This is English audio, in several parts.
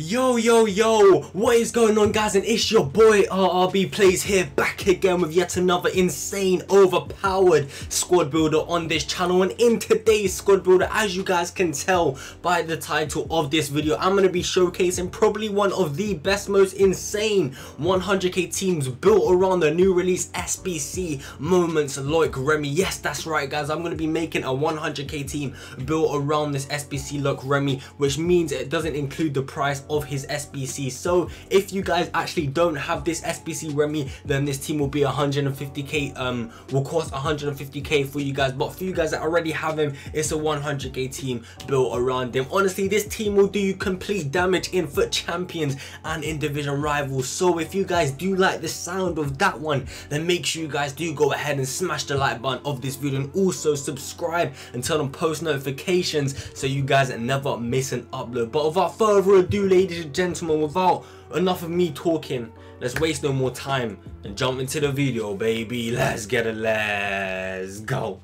Yo, yo, yo, what is going on guys? And it's your boy RRB Playz here back again with yet another insane overpowered squad builder on this channel. And in today's squad builder as you guys can tell by the title of this video I'm going to be showcasing probably one of the best most insane 100k teams built around the new release SBC moments Loic Remy. Yes that's right guys. I'm going to be making a 100k team built around this SBC Loic Remy which means it doesn't include the price of his SBC. So if you guys actually don't have this SBC Remy, then this team will be 150k, um, will cost 150k for you guys. But for you guys that already have him, it's a 100k team built around him. Honestly, this team will do you complete damage in FUT champions and in division rivals. So if you guys do like the sound of that one, then make sure you guys do go ahead and smash the like button of this video and also subscribe and turn on post notifications so you guys never miss an upload. But without further ado, ladies and gentlemen, without enough of me talking, let's waste no more time and jump into the video, baby. Let's get it, let's go.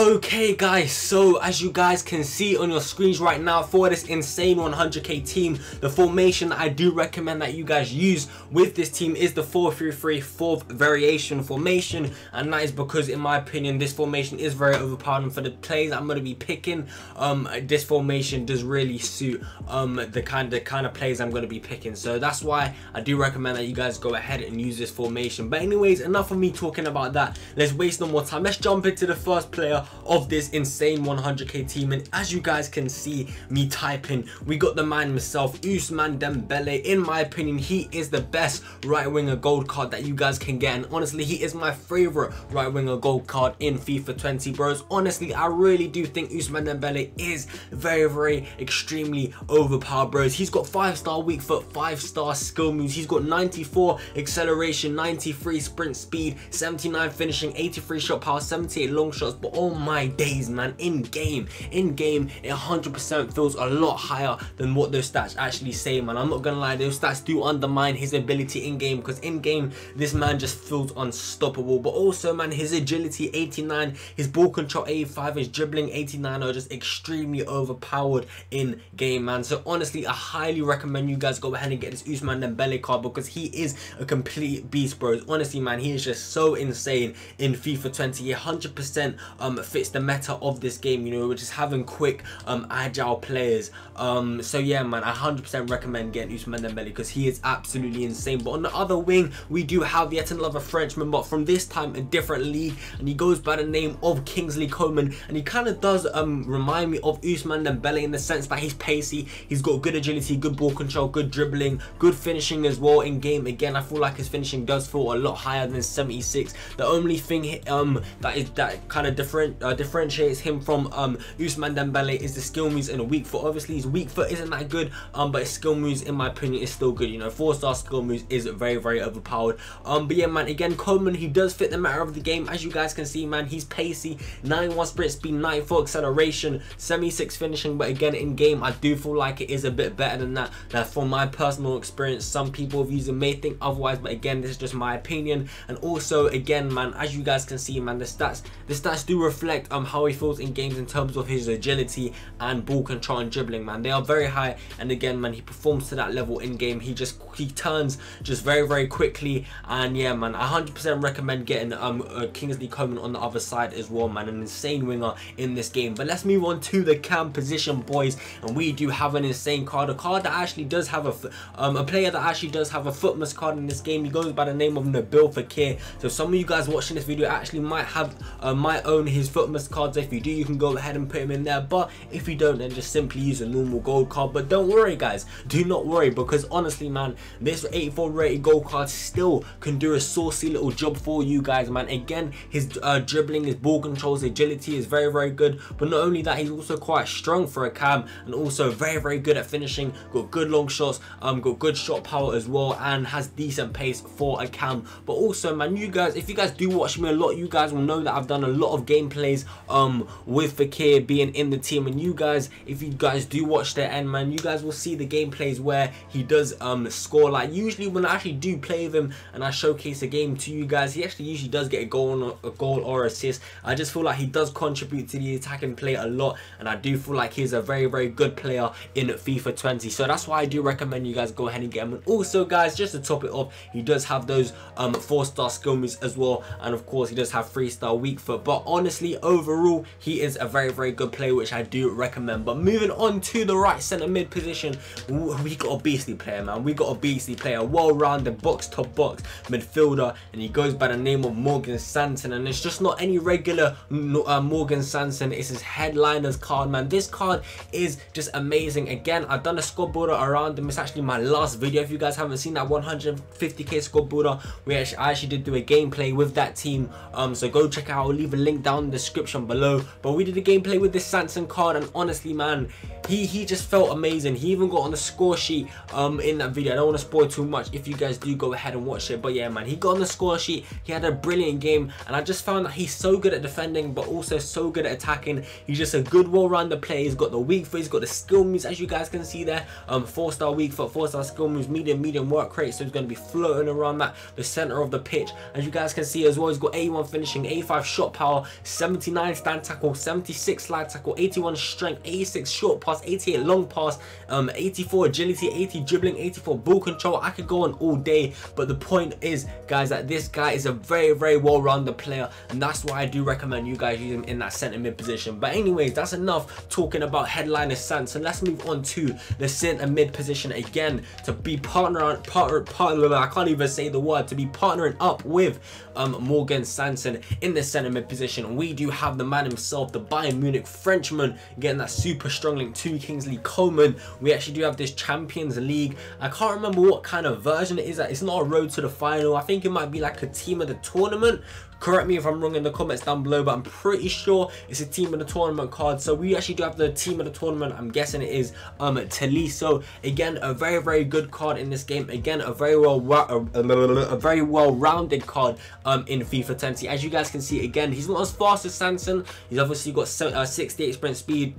Okay guys, so as you guys can see on your screens right now for this insane 100k team, the formation I do recommend that you guys use with this team is the 4-3-3 fourth variation formation and that is because in my opinion this formation is very overpowered for the plays I'm going to be picking. Um, this formation does really suit um, the kind of kind of plays I'm going to be picking so that's why I do recommend that you guys go ahead and use this formation. But anyways, enough of me talking about that. Let's waste no more time. Let's jump into the first player of this insane 100k team. And as you guys can see me typing we got the man himself Ousmane Dembele. In my opinion he is the best right winger gold card that you guys can get. And honestly he is my favorite right winger gold card in FIFA 20 bros. Honestly I really do think Ousmane Dembele is very very extremely overpowered bros. He's got 5 star weak foot 5 star skill moves. He's got 94 acceleration 93 sprint speed 79 finishing 83 shot power 78 long shots. But oh my days man. In game in game it 100% feels a lot higher than what those stats actually say man. I'm not gonna lie those stats do undermine his ability in game because in game this man just feels unstoppable. But also man his agility 89 his ball control 85 his dribbling 89 are just extremely overpowered in game man. So honestly i highly recommend you guys go ahead and get this Ousmane Dembele card because he is a complete beast bros. Honestly man he is just so insane in FIFA 20 100% um fits the meta of this game you know which is having quick um agile players. Um so yeah man i 100 percent recommend getting Ousmane Dembele because he is absolutely insane. But on the other wing we do have yet another frenchman but from this time a different league and he goes by the name of kingsley coman and he kind of does um remind me of Ousmane Dembele in the sense that he's pacey he's got good agility good ball control good dribbling good finishing as well in game. Again i feel like his finishing does feel a lot higher than 76 the only thing um that is that kind of different uh, differentiates him from um, Ousmane Dembele is the skill moves and a weak foot. Obviously, his weak foot isn't that good, um, but his skill moves, in my opinion, is still good. You know, four star skill moves is very, very overpowered. Um, but yeah, man, again, Coman, he does fit the meta of the game. As you guys can see, man, he's pacey, 91 sprint speed, 94 acceleration, 76 finishing. But again, in game, I do feel like it is a bit better than that. Now, from my personal experience, some people have used it may think otherwise, but again, this is just my opinion. And also, again, man, as you guys can see, man, the stats, the stats do reflect um how he feels in games in terms of his agility and ball control and dribbling man. They are very high and again man he performs to that level in game. He just he turns just very very quickly and yeah man I 100% recommend getting um uh, Kingsley Coman on the other side as well man. An insane winger in this game. But let's move on to the cam position boys and we do have an insane card. A card that actually does have a um a player that actually does have a FUTMAS card in this game. He goes by the name of Nabil Fekir so some of you guys watching this video actually might have uh, might own his FUTMAS cards. If you do you can go ahead and put him in there. But if you don't then just simply use a normal gold card. But don't worry guys. Do not worry because honestly man this 84 rated gold card still can do a saucy little job for you guys man. Again his uh, dribbling his ball controls agility is very very good. But not only that he's also quite strong for a cam and also very very good at finishing. Got good long shots um got good shot power as well and has decent pace for a cam. But also man you guys if you guys do watch me a lot you guys will know that I've done a lot of gameplay gameplays um with Fekir being in the team. And you guys if you guys do watch the end man you guys will see the gameplays where he does um score. Like usually when I actually do play with him and I showcase a game to you guys he actually usually does get a goal a goal or assist. I just feel like he does contribute to the attacking play a lot. And I do feel like he's a very very good player in FIFA 20 so that's why I do recommend you guys go ahead and get him. And also guys just to top it off he does have those um four star skill moves as well. And of course he does have three star weak foot. But honestly overall he is a very very good player which I do recommend. But moving on to the right center mid position we got a beastly player man. We got a beastly player well-rounded box to box midfielder and he goes by the name of Morgan Sanson and it's just not any regular uh, Morgan Sanson. It's his headliners card man. This card is just amazing. Again I've done a squad builder around him. It's actually my last video. If you guys haven't seen that 150k squad builder we actually I actually did do a gameplay with that team. Um so go check out. I'll leave a link down in the description below but we did a gameplay with this Sanson card and honestly man he he just felt amazing. He even got on the score sheet um in that video. I don't want to spoil too much if you guys do go ahead and watch it but yeah man he got on the score sheet. He had a brilliant game and I just found that he's so good at defending but also so good at attacking. He's just a good well-rounded player. He's got the weak foot he's got the skill moves as you guys can see there um four star weak foot four star skill moves medium medium work rate so he's going to be floating around that the center of the pitch. As you guys can see as well he's got 81 finishing 85 shot power 79 stand tackle 76 slide tackle 81 strength 86 short pass 88 long pass um 84 agility 80 dribbling 84 ball control. I could go on all day but the point is guys that this guy is a very very well-rounded player and that's why i do recommend you guys use him in that center mid position. But anyways that's enough talking about headliner Sanson let's move on to the center mid position again to be partner partner partner i can't even say the word to be partnering up with um morgan sanson in the center mid position. We do have the man himself the bayern munich frenchman getting that super strong link to kingsley coman. We actually do have this champions league. I can't remember what kind of version it is. It's not a road to the final. I think it might be like a team of the tournament correct me if i'm wrong in the comments down below but i'm pretty sure it's a team of the tournament card so we actually do have the team of the tournament. I'm guessing it is um Tolisso again a very very good card in this game. Again a very well a, very well rounded card um in fifa 20 as you guys can see again he's not as fast as sanson. He's obviously got uh, 68 sprint speed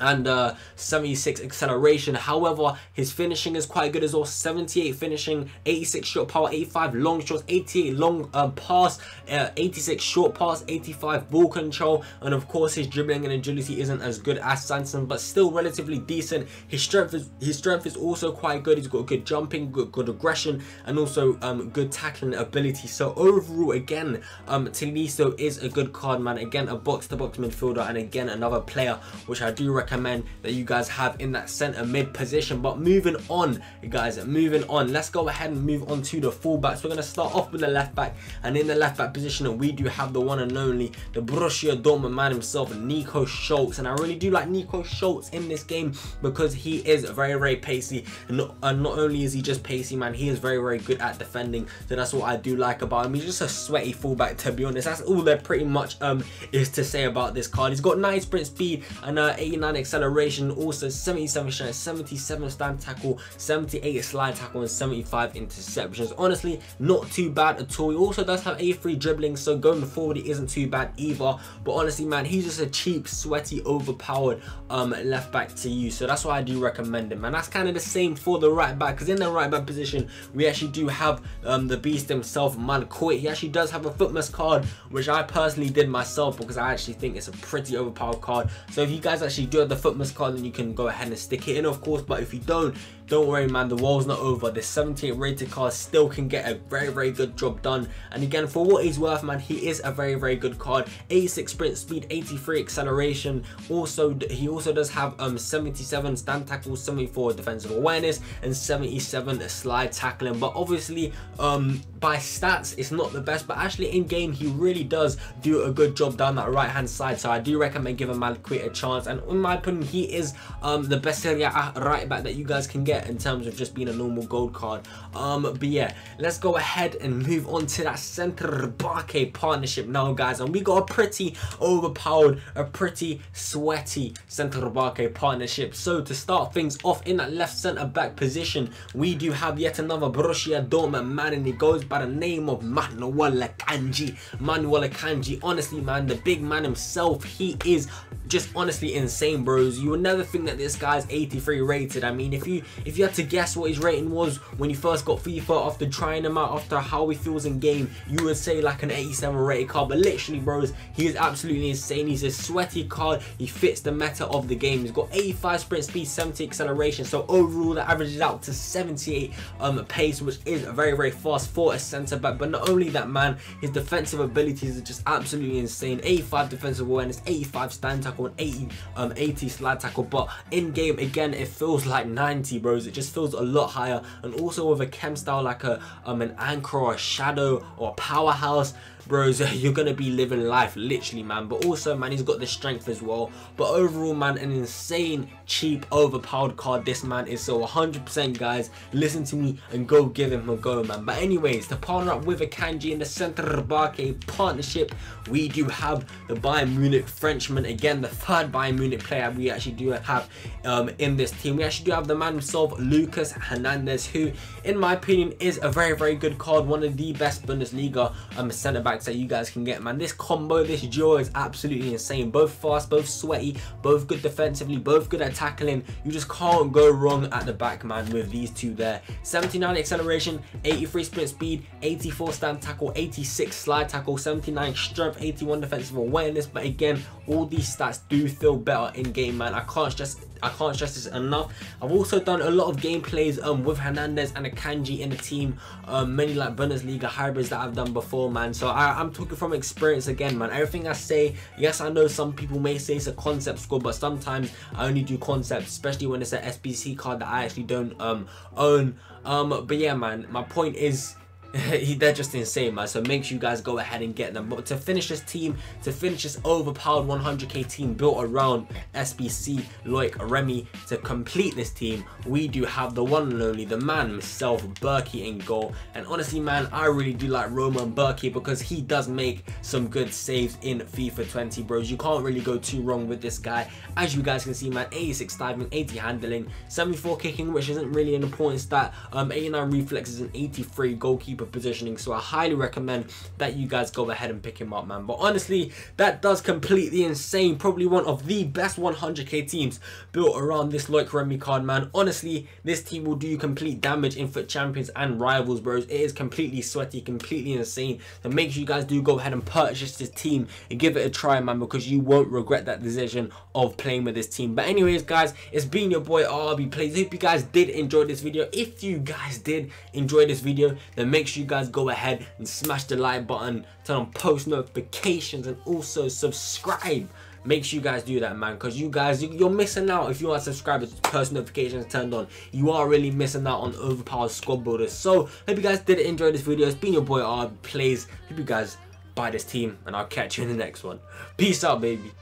and uh, 76 acceleration. However his finishing is quite good as well. 78 finishing 86 shot power 85 long shots 88 long um, pass uh, 86 short pass 85 ball control. And of course his dribbling and agility isn't as good as Sanson but still relatively decent. His strength is his strength is also quite good. He's got good jumping good, good aggression and also um, good tackling ability. So overall again um Tolisso is a good card man. Again a box-to-box -box midfielder and again another player which I do recommend that you guys have in that center mid position. But moving on guys moving on let's go ahead and move on to the fullbacks. We're going to start off with the left back and in the left back position we do have the one and only the Borussia Dortmund man himself Nico Schulz and I really do like Nico Schulz in this game because he is very very pacey. And not, and not only is he just pacey man he is very very good at defending. So that's what I do like about him. He's just a sweaty fullback to be honest. That's all there pretty much um is to say about this card. He's got 9 sprint speed and uh, 89 acceleration, also 77 strength, 77 stand tackle, 78 slide tackle, and 75 interceptions. Honestly, not too bad at all. He also does have A3 dribbling, so going forward, he isn't too bad either. But honestly, man, he's just a cheap, sweaty, overpowered um, left back to use. So that's why I do recommend him. And that's kind of the same for the right back, because in the right back position, we actually do have um, the beast himself, Man Coit. He actually does have a FUTMAS card, which I personally did myself because I actually think it's a pretty overpowered card. So if you guys actually do have the FUTMAS card then you can go ahead and stick it in of course but if you don't don't worry man the war's not over. This 78 rated card still can get a very very good job done. And again for what he's worth man he is a very very good card 86 sprint speed 83 acceleration. Also he also does have um 77 stand tackle 74 defensive awareness and 77 slide tackling. But obviously um by stats it's not the best. But actually in game he really does do a good job down that right hand side. So i do recommend giving Malquit a chance. And in my opinion he is um the best right back that you guys can get get in terms of just being a normal gold card. Um, but yeah, let's go ahead and move on to that Center Barke partnership now, guys. And we got a pretty overpowered, a pretty sweaty Center Barke partnership. So to start things off in that left center back position, we do have yet another Borussia Dortmund man, and he goes by the name of Manuel Akanji. Manuel Akanji, honestly, man, the big man himself, he is just honestly insane bros you would never think that this guy's 83 rated i mean if you if you had to guess what his rating was when you first got fifa after trying him out after how he feels in game you would say like an 87 rated card. But literally bros he is absolutely insane. He's a sweaty card. He fits the meta of the game. He's got 85 sprint speed 70 acceleration. So overall that averages out to 78 um pace which is very very fast for a center back. But not only that man his defensive abilities are just absolutely insane. 85 defensive awareness 85 stand tackle tackle 80 um 80 slide tackle. But in game again it feels like 90 bros it just feels a lot higher. And also with a chem style like a um an anchor or a shadow or a powerhouse bros you're gonna be living life literally man. But also man he's got the strength as well. But overall man an insane cheap overpowered card this man is. So 100% guys listen to me and go give him a go man. But anyways to partner up with Akanji in the center barke partnership we do have the bayern munich frenchman. Again the third bayern munich player we actually do have um, in this team. We actually do have the man himself lucas hernandez who in my opinion is a very very good card. One of the best bundesliga um, center that you guys can get man this combo this duo is absolutely insane both fast both sweaty both good defensively both good at tackling. You just can't go wrong at the back, man, with these two there. 79 acceleration, 83 sprint speed, 84 stand tackle, 86 slide tackle, 79 strength, 81 defensive awareness. But again, all these stats do feel better in game, man. I can't just I can't stress this enough. I've also done a lot of gameplays um, with Hernandez and Akanji in the team. Um, many like Bundesliga hybrids that I've done before, man. So I, am talking from experience again, man. Everything I say, yes, I know some people may say it's a concept score, but sometimes I only do concepts, especially when it's an SBC card that I actually don't um, own. Um, but yeah, man, my point is they're just insane, man. So make sure you guys go ahead and get them. But to finish this team, to finish this overpowered 100k team built around SBC, Loic Remy, to complete this team, we do have the one and only, the man himself, Bürki in goal. And honestly, man, I really do like Roman Bürki because he does make some good saves in FIFA 20, bros. You can't really go too wrong with this guy. As you guys can see, man, 86 diving, 80 handling, 74 kicking, which isn't really an important stat. Um, 89 reflexes and 83 goalkeeper keeper positioning. So I highly recommend that you guys go ahead and pick him up, man. But honestly, that does completely insane. Probably one of the best 100k teams built around this Loic Remy card, man. Honestly, this team will do you complete damage in FUT champions and rivals, bros. It is completely sweaty, completely insane. So make sure you guys do go ahead and purchase this team and give it a try, man, because you won't regret that decision of playing with this team. But anyways, guys, it's been your boy RB Playz. Hope you guys did enjoy this video. If you guys did enjoy this video, then make sure you guys go ahead and smash the like button, turn on post notifications, and also subscribe. Make sure you guys do that, man, because you guys, you're missing out if you aren't subscribed post notifications turned on. You are really missing out on overpowered squad builders. So, hope you guys did enjoy this video. It's been your boy R. Playz. Hope you guys buy this team, and I'll catch you in the next one. Peace out, baby.